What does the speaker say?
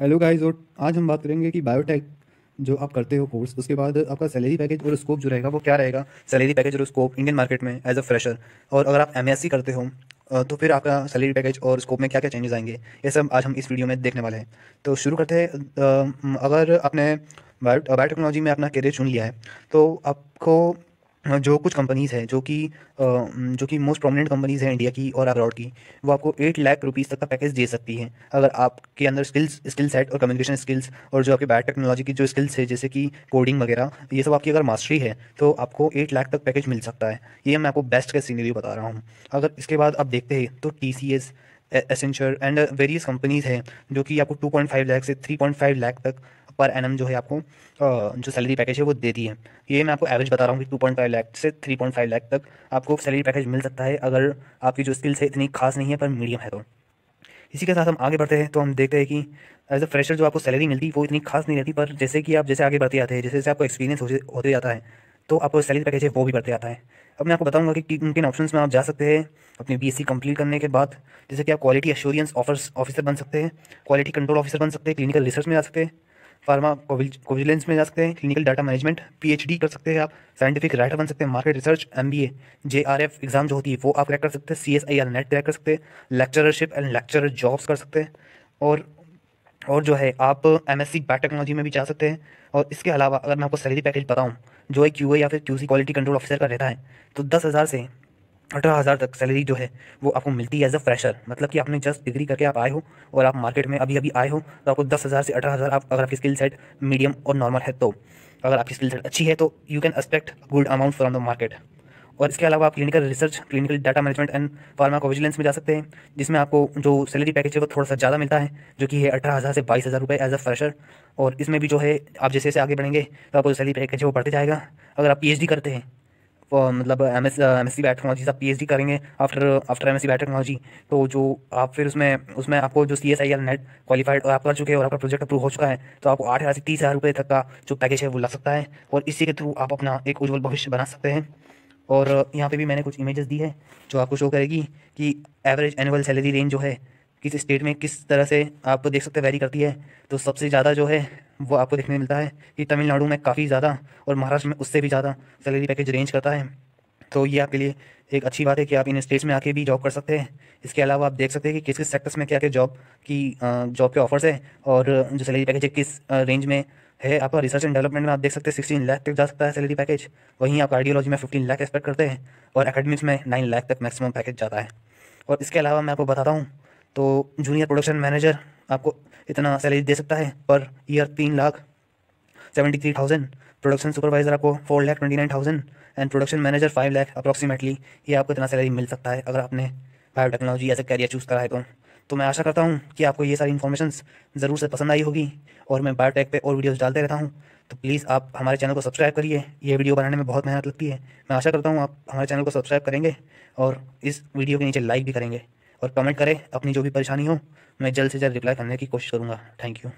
Hello guys और आज हम बात करेंगे कि बायोटेक जो आप करते हो कोर्स उसके बाद आपका सैलरी पैकेज और स्कोप जो रहेगा, वो क्या रहेगा? सैलरी पैकेज और स्कोप इंडियन मार्केट में एज अ फ्रेशर और अगर आप एमएससी करते हो तो फिर आपका सैलरी पैकेज और स्कोप में क्या क्या चेंजेस आएँगे? ये सब आज हम इस वीडियो में देखने वाले हैं। तो शुरू करते हैं अगर आपने बायो बायोटेक्नोलॉजी में अपना करियर चुन लिया है तो आपको जो कुछ कंपनीज़ हैं, जो कि जो कि मोस्ट प्रोमिनेंट कंपनीज़ हैं इंडिया की और अब्रॉड की, वो आपको एट लाख रुपीज़ तक का पैकेज दे सकती हैं। अगर आपके अंदर स्किल्स स्किल सेट और कम्युनिकेशन स्किल्स और जो आपके बायो टेक्नोलॉजी की जो स्किल्स है, जैसे कि कोडिंग वगैरह, ये सब आपकी अगर मास्टरी है तो आपको एट लाख तक पैकेज मिल सकता है। ये मैं आपको बेस्ट का सीनरी बता रहा हूँ। अगर इसके बाद आप देखते हैं तो T C S Accenture and various companies हैं, जो कि आपको टू पॉइंट फाइव लाख से थ्री पॉइंट फाइव लाख तक पर एनम जो है आपको जो सैलरी पैकेज है वो देती है। ये मैं आपको एवरेज बता रहा हूँ कि टू पॉइंट फाइव लाख से थ्री पॉइंट फाइव लाख तक आपको सैलरी पैकेज मिल सकता है अगर आपकी जो स्किल्स है इतनी खास नहीं है पर मीडियम है तो। इसी के साथ हम आगे बढ़ते हैं तो हम देखते हैं कि एज अ फ्रेशर जो आपको सैलरी मिलती है, वो इतनी खास नहीं रहती, पर जैसे कि आप जैसे आगे बढ़ते जाते हैं, जैसे जैसे आपको एक्सपीरियंस होते जाता है तो आपको सैलरी पैकेज है वो भी बढ़ते जाता है। अब मैं आपको बताऊँगा कि किन किन ऑप्शन में आप जा सकते हैं, अपनी बीएससी कंप्लीट करने के बाद, जैसे कि आप क्वालिटी एश्योरेंस ऑफिसर बन सकते हैं क्वालिटी कंट्रोल ऑफिसर बन सकते हैं क्लिनिकल रिसर्च में जा सकते हैं फार्मा कोविजिलेंस में जा सकते हैं क्लिनिकल डाटा मैनेजमेंट पीएचडी कर सकते हैं आप साइंटिफिक राइटर बन सकते हैं market research MBA JRF exam जो होती है, वो आप क्रैक कर सकते हैं C S I NET crack कर सकते हैं लेक्चरशिप एंड लेक्चरर जॉब्स कर सकते हैं और और जो है, आप एम एस सी बायोटेक्नोलॉजी में भी जा सकते हैं और इसके अलावा अगर मैं आपको सैलरी पैकेज बताऊँ, जो है क्यू या फिर Q C quality control officer का रहता है तो दस हज़ार से अठारह हज़ार तक सैलरी जो है, वो आपको मिलती है एज अ फ्रेशर मतलब कि आपने जस्ट डिग्री करके आप आए हो और आप मार्केट में अभी अभी आए हो तो आपको दस हज़ार से अठारह हज़ार आप, अगर आपकी स्किल सेट मीडियम और नॉर्मल है तो। अगर आपकी स्किल सेट अच्छी है तो you can expect good amount from the market और इसके अलावा आप clinical research clinical data management and pharmacovigilance में जा सकते हैं, जिसमें आपको जो सैलरी पैकेज है, वो थोड़ा सा ज़्यादा मिलता है, जो कि है अठारह हज़ार से बाईस हज़ार रुपये एज अ फ्रेशर और इसमें भी जो है, आप जैसे जैसे आगे बढ़ेंगे तो आपको सैलरी पैकेज है, वो बढ़ते जाएगा। अगर आप पी करते हैं मतलब M S M S C biotechnology आप पी एच डी करेंगे after after M S C biotechnology तो जो आप फिर उसमें उसमें आपको जो C S I R NET qualified आप कर चुके हैं और आपका प्रोजेक्ट अप्रूव हो चुका है तो आपको आठ हज़ार से तीस हज़ार रुपये तक का जो पैकेज है वो लग सकता है और इसी के थ्रू आप अपना एक उज्जवल भविष्य बना सकते हैं। और यहाँ पे भी मैंने कुछ इमेजेस दी है जो आपको शो करेगी कि एवरेज एनुअल सैलरी रेंज जो है किस स्टेट में किस तरह से आप देख सकते हैं वेरी करती है। तो सबसे ज़्यादा जो है, वो आपको देखने मिलता है कि तमिलनाडु में काफ़ी ज़्यादा और महाराष्ट्र में उससे भी ज़्यादा सैलरी पैकेज रेंज करता है। तो ये आपके लिए एक अच्छी बात है कि आप इन स्टेट्स में आके भी जॉब कर सकते हैं। इसके अलावा आप देख सकते हैं कि किस किस सेक्टर्स में क्या क्या जॉब की जॉब के ऑफर्स है और जो सैलरी पैकेज है किस रेंज में है। आपका रिसर्च एंड डेवलपमेंट में आप देख सकते हैं सिक्सटीन लाख तक जा सकता है सैलरी पैकेज वहीं आप कार्डियोलॉजी में फिफ्टीन लाख एक्सपेक्ट करते हैं और एकेडमिक्स में नाइन लाख तक मैक्सिमम पैकेज जाता है। और इसके अलावा मैं आपको बताता हूँ तो जूनियर प्रोडक्शन मैनेजर आपको इतना सैलरी दे सकता है पर ईयर तीन lakh seventy three thousand production supervisor आपको four lakh twenty nine thousand and production manager five lakh approximately ये आपको इतना सैलरी मिल सकता है अगर आपने biotechnology as a career choose करा है तो। तो मैं आशा करता हूँ कि आपको ये सारी इन्फॉर्मेशन ज़रूर से पसंद आई होगी और मैं बायोटेक पे और वीडियोस डालते रहता हूँ। तो प्लीज़ आप हमारे चैनल को सब्सक्राइब करिए। ये वीडियो बनाने में बहुत मेहनत लगती है। मैं आशा करता हूँ आप हमारे चैनल को सब्सक्राइब करेंगे और इस वीडियो के नीचे लाइक भी करेंगे। और कमेंट करें अपनी जो भी परेशानी हो, मैं जल्द से जल्द रिप्लाई करने की कोशिश करूँगा। Thank you